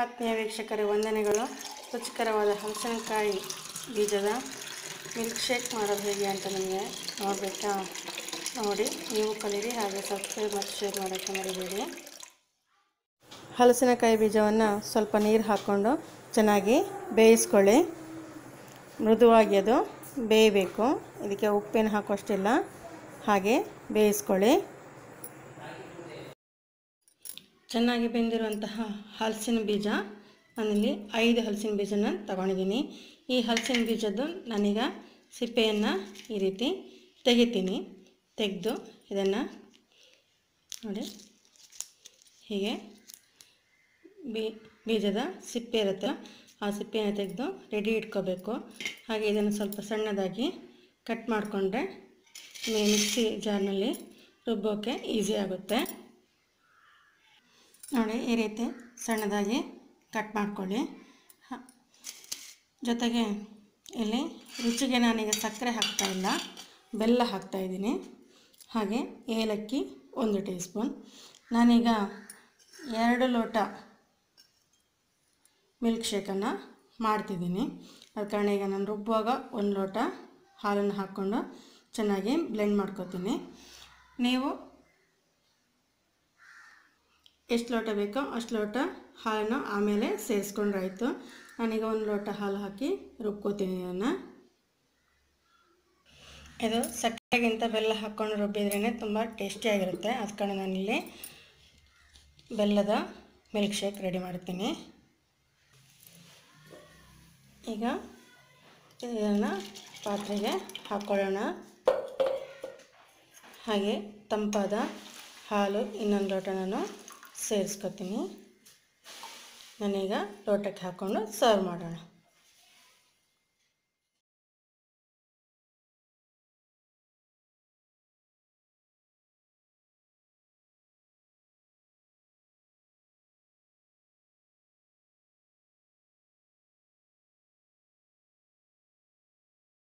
ಆತ್ಮೀಯ ವೀಕ್ಷಕರೇ, ವಂದನೆಗಳು. ರುಚಿಕರವಾದ ಹಲಸಿನಕಾಯಿ ಬೀಜದ ಮಿಲ್ಕ್ ಶೇಕ್ ಮಾಡೋದು ಹೇಗೆ ಅಂತ ನಿಮಗೆ ನೋಡಬೇಕಾ? ನೋಡಿ, ನೀವು ಕಲೀರಿ ಹಾಗೆ ಸಬ್ಸ್ಕ್ರೈಬ್ ಮತ್ತು ಶೇರ್ ಮಾಡೋಕ್ಕೆ ಮರಿಬೇಡಿ. ಹಲಸಿನಕಾಯಿ ಬೀಜವನ್ನು ಸ್ವಲ್ಪ ನೀರು ಹಾಕ್ಕೊಂಡು ಚೆನ್ನಾಗಿ ಬೇಯಿಸ್ಕೊಳ್ಳಿ. ಮೃದುವಾಗಿ ಅದು ಬೇಯಬೇಕು. ಇದಕ್ಕೆ ಉಪ್ಪೇನು ಹಾಕೋಷ್ಟಿಲ್ಲ ಹಾಗೆ ಬೇಯಿಸ್ಕೊಳ್ಳಿ. ಚೆನ್ನಾಗಿ ಬೆಂದಿರುವಂತಹ ಹಲಸಿನ ಬೀಜ. ನಾನಿಲ್ಲಿ ಐದು ಹಲಸಿನ ಬೀಜನ ತಗೊಂಡಿದ್ದೀನಿ. ಈ ಹಲಸಿನ ಬೀಜದ್ದು ನಾನೀಗ ಸಿಪ್ಪೆಯನ್ನು ಈ ರೀತಿ ತೆಗಿತೀನಿ. ತೆಗೆದು ಇದನ್ನು ನೋಡಿ ಹೀಗೆ ಬೀ, ಬೀಜದ ಸಿಪ್ಪೆ ಇರುತ್ತೆ. ಆ ಸಿಪ್ಪೆಯನ್ನು ತೆಗೆದು ರೆಡಿ ಇಟ್ಕೋಬೇಕು. ಹಾಗೆ ಇದನ್ನು ಸ್ವಲ್ಪ ಸಣ್ಣದಾಗಿ ಕಟ್ ಮಾಡಿಕೊಂಡ್ರೆ ಮಿಕ್ಸಿ ಜಾರ್ನಲ್ಲಿ ರುಬ್ಬೋಕ್ಕೆ ಈಸಿ ಆಗುತ್ತೆ. ನೋಡಿ, ಈ ರೀತಿ ಸಣ್ಣದಾಗಿ ಕಟ್ ಮಾಡ್ಕೊಳ್ಳಿ. ಜೊತೆಗೆ ಇಲ್ಲಿ ರುಚಿಗೆ ನಾನೀಗ ಸಕ್ಕರೆ ಹಾಕ್ತಾ ಇಲ್ಲ, ಬೆಲ್ಲ ಹಾಕ್ತಾ ಇದ್ದೀನಿ. ಹಾಗೆ ಏಲಕ್ಕಿ ಒಂದು ಟೀ ಸ್ಪೂನ್ ನಾನೀಗ ಎರಡು ಲೋಟ ಮಿಲ್ಕ್ ಶೇಕನ್ನು ಮಾಡ್ತಿದ್ದೀನಿ. ಅದ ಕಾರಣ ಈಗ ನಾನು ರುಬ್ಬುವಾಗ ಒಂದು ಲೋಟ ಹಾಲನ್ನು ಹಾಕ್ಕೊಂಡು ಚೆನ್ನಾಗಿ ಬ್ಲೆಂಡ್ ಮಾಡ್ಕೊತೀನಿ. ನೀವು ಎಷ್ಟು ಲೋಟ ಬೇಕೋ ಅಷ್ಟು ಲೋಟ ಹಾಲನ್ನು ಆಮೇಲೆ ಸೇರಿಸ್ಕೊಂಡ್ರಾಯ್ತು ನಾನೀಗ ಒಂದು ಲೋಟ ಹಾಲು ಹಾಕಿ ರುಬ್ಕೋತೀನಿ ಇದನ್ನು ಇದು ಸಕ್ಕರೆಗಿಂತ ಬೆಲ್ಲ ಹಾಕ್ಕೊಂಡು ರುಬ್ಬಿದ್ರೇ ತುಂಬ ಟೇಸ್ಟಿಯಾಗಿರುತ್ತೆ ಅದ ಕಾರಣ ನಾನಿಲ್ಲಿ ಬೆಲ್ಲದ ಮಿಲ್ಕ್ ಶೇಕ್ ರೆಡಿ ಮಾಡ್ತೀನಿ. ಈಗ ಇದನ್ನು ಪಾತ್ರೆಗೆ ಹಾಕ್ಕೊಳ್ಳೋಣ ಹಾಗೆ ತಂಪಾದ ಹಾಲು ಇನ್ನೊಂದು ಲೋಟ ನಾನು ಸೇರಿಸ್ಕೊತೀನಿ. ನಾನೀಗ ಲೋಟಕ್ಕೆ ಹಾಕ್ಕೊಂಡು ಸರ್ವ್ ಮಾಡೋಣ.